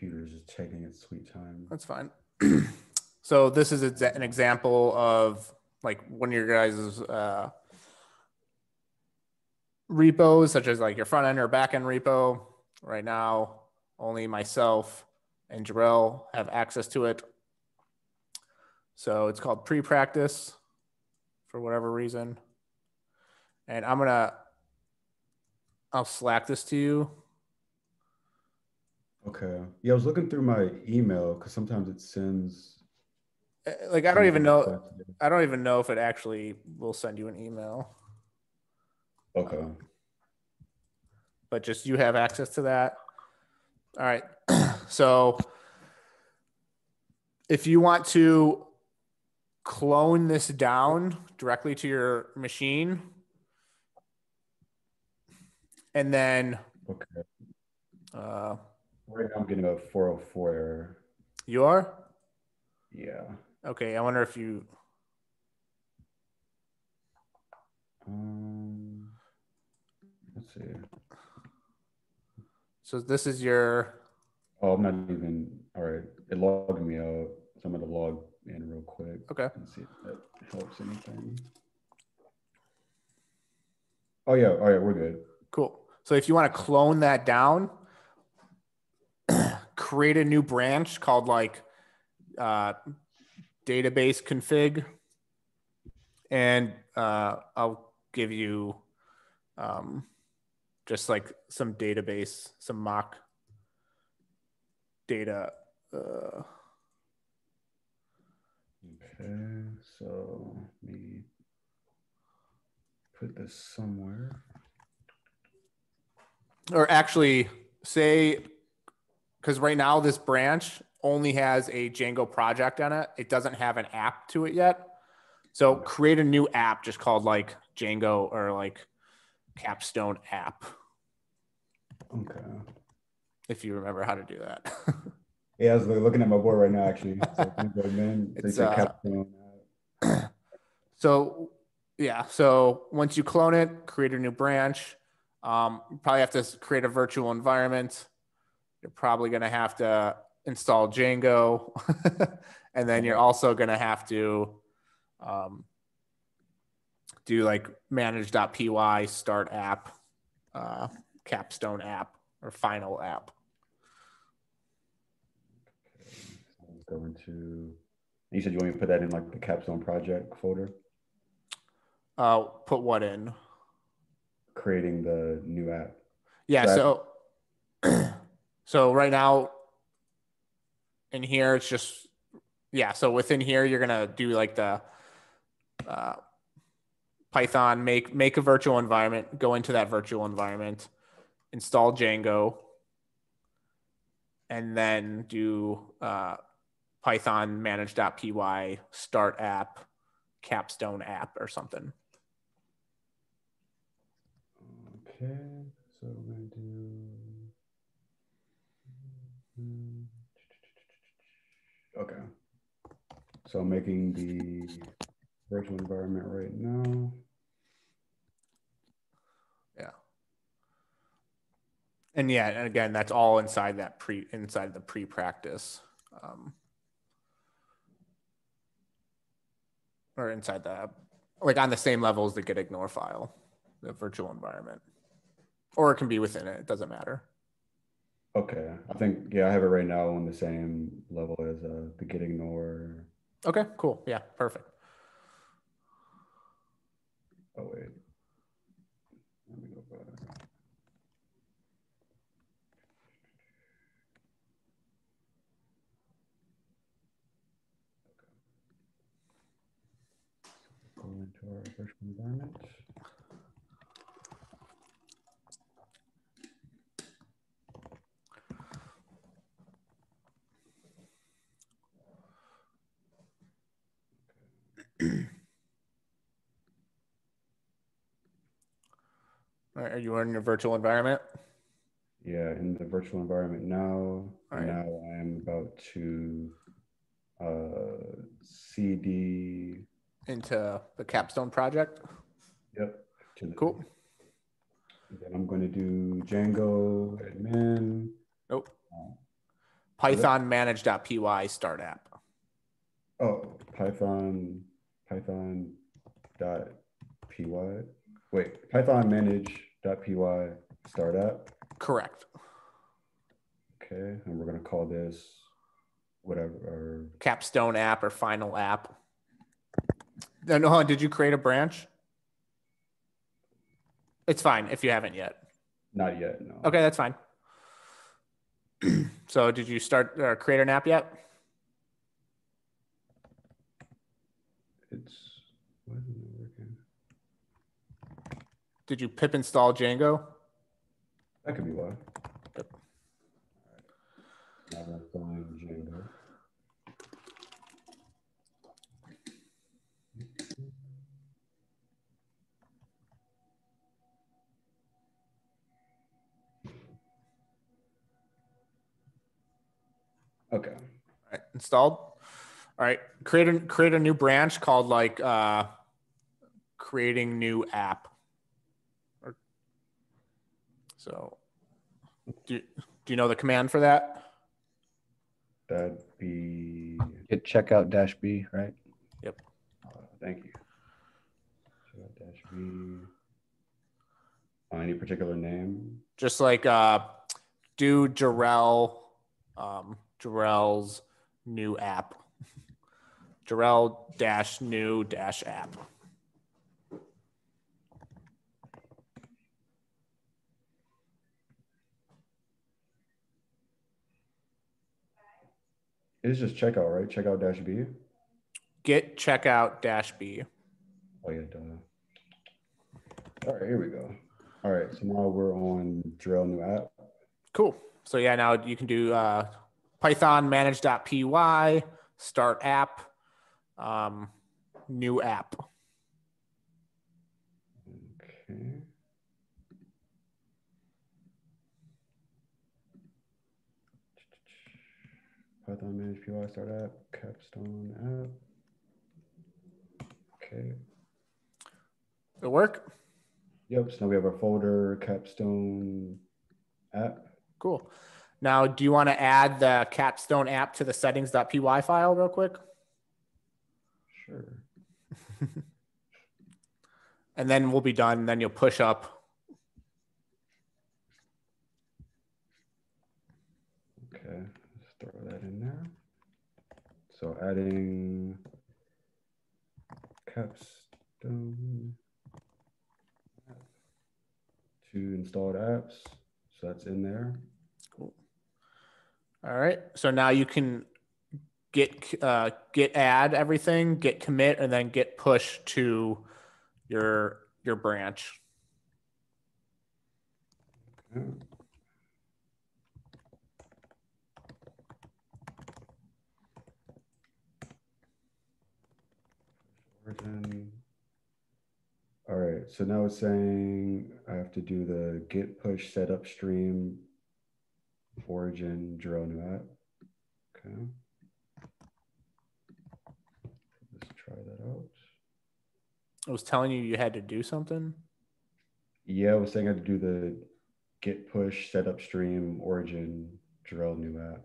computer's just taking its sweet time. That's fine. so this is exa- an example of like one of your guys' uh, repos, such as like your front end or back end repo. Right now, only myself and Jarrell have access to it. So it's called pre-practice for whatever reason. And I'm gonna, I'll slack this to you. Okay. Yeah, I was looking through my email because sometimes it sends. Uh, Like I don't even know, I don't even know if it actually will send you an email, Okay. but just you have access to that. All right. so if you want to clone this down directly to your machine and then Okay. uh, Right now I'm getting a 404 error. you are Yeah. okay i wonder if you Um. Let's see. so this is your Oh, I'm not even. All right. It logged me out. So I'm gonna log in real quick okay and see if that helps anything. Oh yeah. All right. We're good. cool so if you want to clone that down create a new branch called like uh, database config and uh, i'll give you um, just like some database some mock data uh, Okay. So me put this somewhere. or actually say because right now this branch only has a django project on it. It doesn't have an app to it yet. So create a new app just called like django or like capstone app. Okay. if you remember how to do that. Yeah, I was looking at my board right now actually. So I'm gonna go in, It's, say uh, capstone. so yeah. So once you clone it create a new branch. Um, you probably have to create a virtual environment you're probably going to have to install django and then you're also going to have to um, do like manage.py start app uh, capstone app or final app Go into. You said you want me to put that in like the capstone project folder, uh, put what in creating the new app. Yeah. That- So, so right now in here, it's just, yeah. So within here, you're going to do like the uh, Python, make, make a virtual environment, go into that virtual environment, install Django, and then do uh, Python manage.py start app, capstone app or something. Okay, so we're gonna do. Okay. So I'm making the virtual environment right now. Yeah. And yeah, and again, that's all inside that pre inside the pre-practice. Um, or inside the like on the same level as the git ignore file, the virtual environment. Or it can be within it, it doesn't matter. Okay, I think yeah, I have it right now on the same level as uh, the git ignore. Okay, cool. Yeah, perfect. Oh wait, let me go back. Go into our virtual environment. Are you in your virtual environment? Yeah, in the virtual environment now. Alright. Now I am about to uh, CD. Into the capstone project? Yep. To the, Cool. Then I'm going to do Django admin. Nope. Python manage.py start app. Oh, Python, Python dot py. Wait, Python manage py startup. Correct. Okay, and we're gonna call this whatever. Capstone app or final app. No, no, did you create a branch? It's fine if you haven't yet. not yet. No. Okay, that's fine. so, did you start uh, create an app yet? It's why isn't it working? Did you pip install Django? That could be why. Yep. Now I'm installing Django. Okay. All right, installed. All right, create a create a new branch called like uh, creating new app. Or- So, do do you know the command for that? That'd be, Git checkout dash B, right? uh, thank you. Check out Dash B. Uh, Any particular name? Just like uh, do Jarrell, um, Jarrell's new app. Jarrell dash new dash app. It's just checkout, right? Checkout dash B? Git checkout dash B. Oh, yeah, duh. All right, here we go. All right, so now we're on Jarrell new app. Cool. So yeah, now you can do uh, Python manage.py, start app, um, new app. Python manage PY start app, capstone app. Okay. It'll work. Yep. So now we have our folder, capstone app. Cool. Now, do you want to add the capstone app to the settings.py file real quick? Sure. And then we'll be done. Then you'll push up. Okay. Let's throw that in there. So adding capstone to installed apps. So that's in there. Cool. All right. So now you can get uh, git add everything, git commit, and then git push to your your branch. Yeah. Origin. All right, so now it's saying I have to do the git push setup stream origin Jarrell new app. Okay. Let's try that out. I was telling you you had to do something. Yeah, I was saying I had to do the git push setup stream origin Jarrell new app.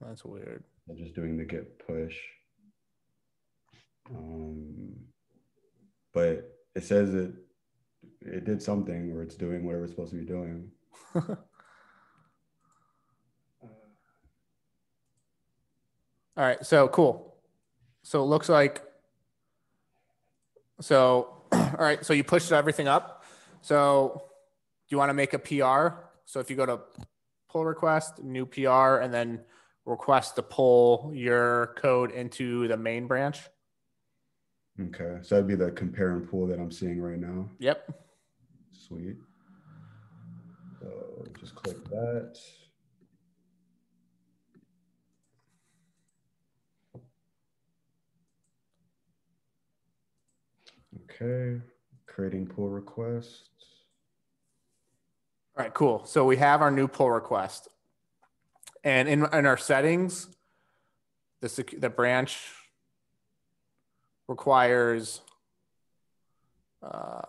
That's weird. I'm just doing the git push. Um, but it says it it did something or it's doing whatever it's supposed to be doing. All right, so cool. So it looks like so all right, so you pushed everything up. So do you want to make a PR? So if you go to pull request, new PR, and then request to pull your code into the main branch. Okay, so that'd be the compare and pull that I'm seeing right now. Yep. Sweet. So just click that. Okay, creating pull requests. All right, cool. So we have our new pull request. And in, in our settings, the, sec- the branch requires, uh,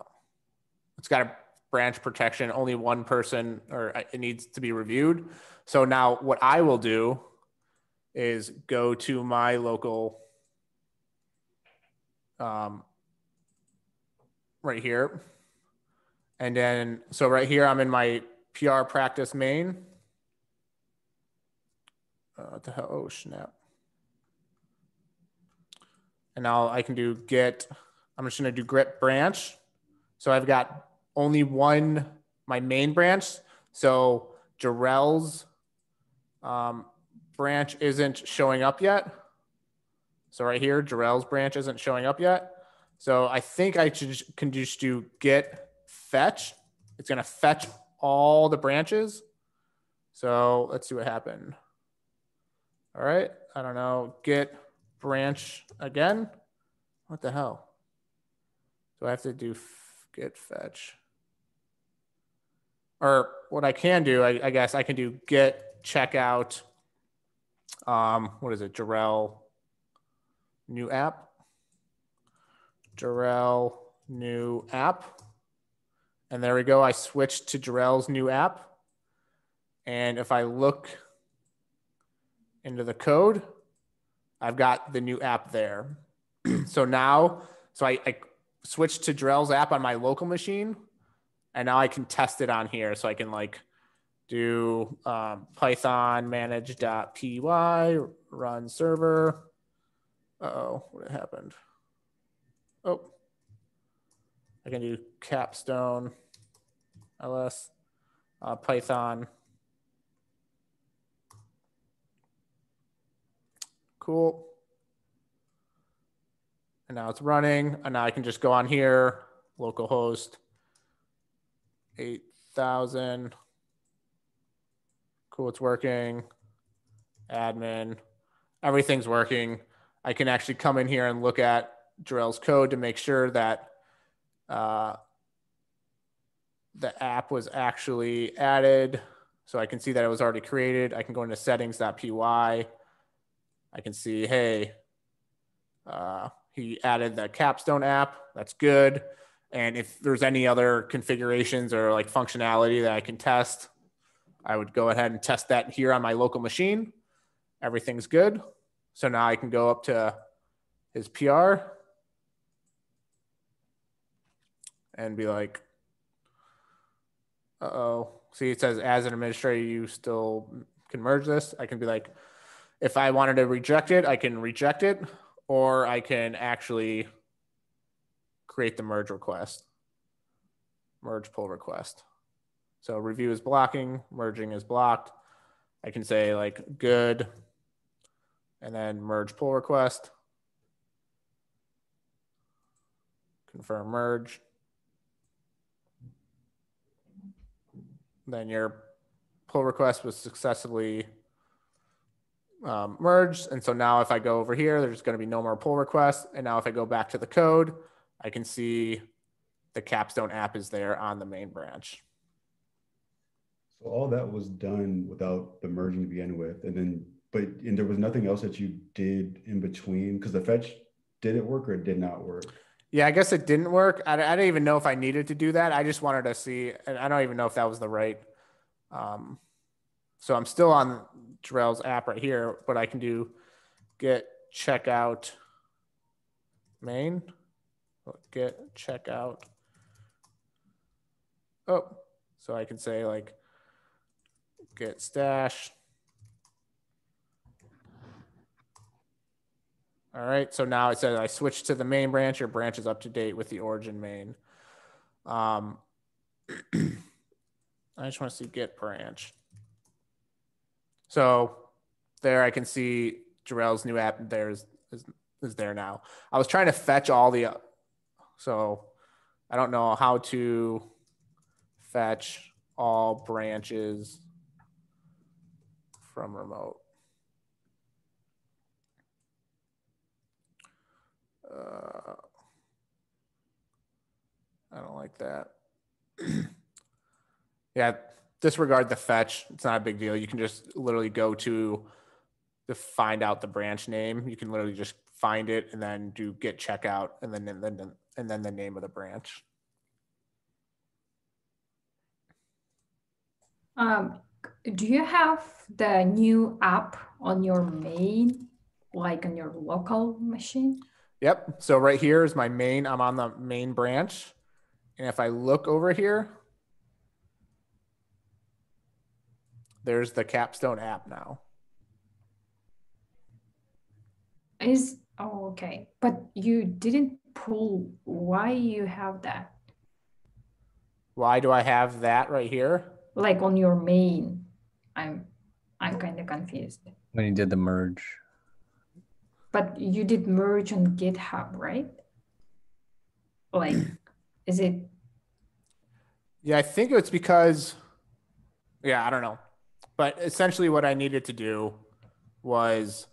it's got a branch protection, only one person, or uh, it needs to be reviewed. So now what I will do is go to my local um, right here. And then, so right here, I'm in my PR practice main. Uh? Oh, snap. And now I can do get, I'm just to do git branch. So I've got only one, my main branch. So Jarrell's um, branch isn't showing up yet. So right here, Jarrell's branch isn't showing up yet. So I think I should, can just do git fetch. It's going to fetch all the branches. So let's see what happened. All right. I don't know. Get branch again. What the hell? Do I have to do git fetch? Or what I can do, I, I guess I can do git checkout. Um, what is it? Jarrell new app. Jarrell new app. And there we go. I switched to Jarrell's new app. And if I look into the code, I've got the new app there. so now, so I, I switched to Jarrell's app on my local machine. And now I can test it on here. So I can like do um, Python manage.py, run server. Oh, what happened? Oh, I can do capstone ls uh, python cool and now it's running and now i can just go on here localhost 8000 cool it's working admin everything's working i can actually come in here and look at Jarrell's code to make sure that uh, the app was actually added. So I can see that it was already created. I can go into settings.py. I can see, hey, uh, he added the capstone app. That's good. And if there's any other configurations or like functionality that I can test, I would go ahead and test that here on my local machine. Everything's good. So now I can go up to his PR and be like, uh oh. See, it says as an administrator, you still can merge this. I can be like, if I wanted to reject it, I can reject it, or I can actually create the merge request, merge pull request. So review is blocking, merging is blocked. I can say like good, and then merge pull request, confirm merge. then your pull request was successfully um, merged. And so now if I go over here, there's going to be no more pull requests. And now if I go back to the code, I can see the Capstone app is there on the main branch. So all that was done without the merging to begin with. And then, but, and there was nothing else that you did in between because the fetch did it work or it did not work? Yeah, I guess it didn't work. I, I didn't even know if I needed to do that. I just wanted to see, and I don't even know if that was the right. Um, so I'm still on Jarrell's app right here, but I can do git checkout main, git checkout. Oh, so I can say like git stash All right, so now it says I switched to the main branch. Your branch is up to date with the origin main. Um, I just want to see git branch. So there I can see Jarrell's new app there is, is, is there now. I was trying to fetch all the, so I don't know how to fetch all branches from remote. Uh, I don't like that. yeah, disregard the fetch. It's not a big deal. You can just literally go to to find out the branch name. You can literally just find it and then do git checkout and then and then and then the name of the branch. Um, Do you have the new app on your main, like on your local machine? Yep. So right here is my main. I'm on the main branch. And if I look over here, there's the Capstone app now. Is oh okay, but you didn't pull. Why you have that? Why do I have that right here? Like on your main? I'm I'm kind of confused. When you did the merge. But you did merge on GitHub, right? Like, is it Yeah, I think it's because, yeah, I don't know. But essentially, what I needed to do was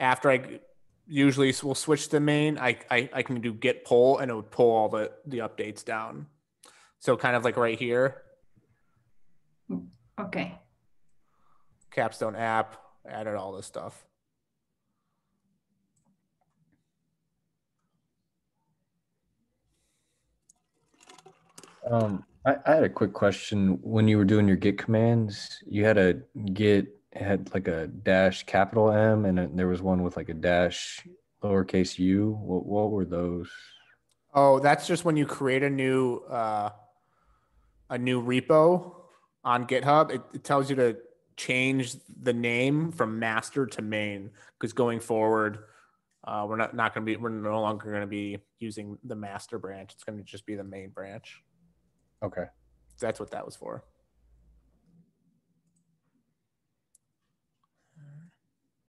after I usually will switch to main, I, I, I can do git pull and it would pull all the, the updates down. So, kind of like right here, okay? Capstone app, added all this stuff. Um, I, I had a quick question. When you were doing your git commands, you had a git had like a dash capital M and then there was one with like a dash lowercase u. What, what were those? Oh, that's just when you create a new uh, a new repo on GitHub. It, it tells you to change the name from master to main because going forward, uh, we're not not going to be we're no longer going to be using the master branch. It's going to just be the main branch. Okay. That's what that was for.